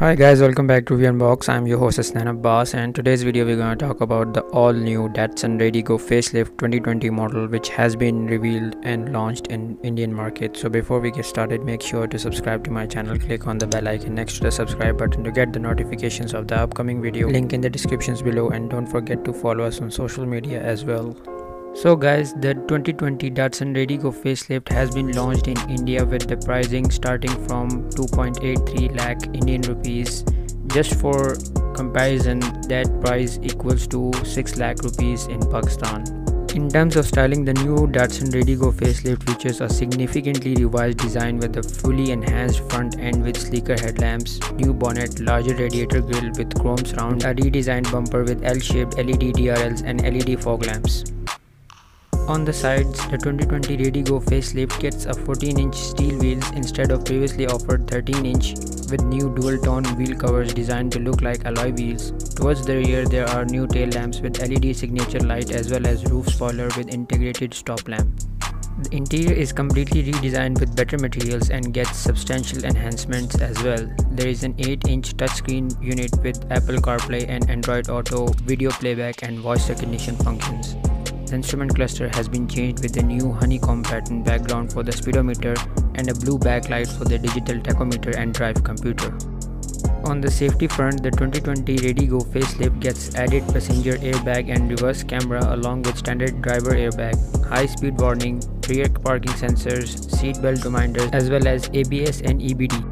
Hi guys, welcome back to Unbox. I'm your host Asnan Abbas and today's video we're going to talk about the all new Datsun Redi-Go facelift 2020 model which has been revealed and launched in Indian market. So before we get started, make sure to subscribe to my channel, click on the bell icon next to the subscribe button to get the notifications of the upcoming video. Link in the descriptions below and don't forget to follow us on social media as well. So guys, the 2020 Datsun Redi-Go facelift has been launched in India with the pricing starting from 2.83 lakh Indian rupees. Just for comparison, that price equals to 6 lakh rupees in Pakistan. In terms of styling, the new Datsun Redi-Go facelift features a significantly revised design with a fully enhanced front end with sleeker headlamps, new bonnet, larger radiator grille with chrome surround, a redesigned bumper with L-shaped LED DRLs and LED fog lamps. On the sides, the 2020 Redi-Go facelift gets a 14-inch steel wheels instead of previously offered 13-inch with new dual-tone wheel covers designed to look like alloy wheels. Towards the rear, there are new tail lamps with LED signature light as well as roof spoiler with integrated stop lamp. The interior is completely redesigned with better materials and gets substantial enhancements as well. There is an 8-inch touchscreen unit with Apple CarPlay and Android Auto, video playback and voice recognition functions. The instrument cluster has been changed with a new honeycomb pattern background for the speedometer and a blue backlight for the digital tachometer and drive computer. On the safety front, the 2020 Redi-Go facelift gets added passenger airbag and reverse camera along with standard driver airbag, high speed warning, rear parking sensors, seatbelt reminders as well as ABS and EBD.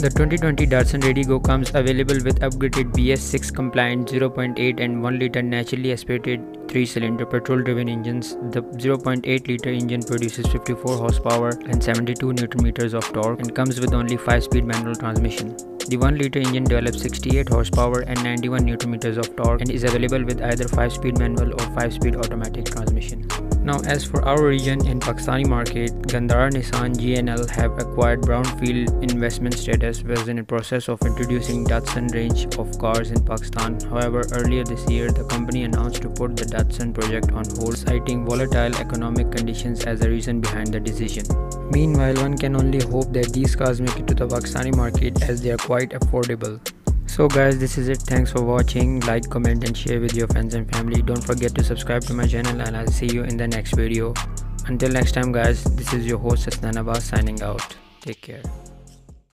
The 2020 Datsun Redi-Go comes available with upgraded BS6 compliant 0.8 and 1 liter naturally aspirated 3 cylinder petrol driven engines. The 0.8 liter engine produces 54 horsepower and 72 Newton meters of torque and comes with only 5 speed manual transmission. The 1 liter engine develops 68 horsepower and 91 Newton meters of torque and is available with either 5 speed manual or 5 speed automatic transmission. Now as for our region in Pakistani market, Ghandhara Nissan GNL have acquired brownfield investment status was in the process of introducing Datsun range of cars in Pakistan. However, earlier this year the company announced to put the Datsun project on hold citing volatile economic conditions as a reason behind the decision. Meanwhile, one can only hope that these cars make it to the Pakistani market as they are quite affordable so guys this is it. Thanks for watching. Like comment and share with your friends and family. Don't forget to subscribe to my channel and i'll see you in the next video. Until next time guys this is your host Asnan Abbas signing out. Take care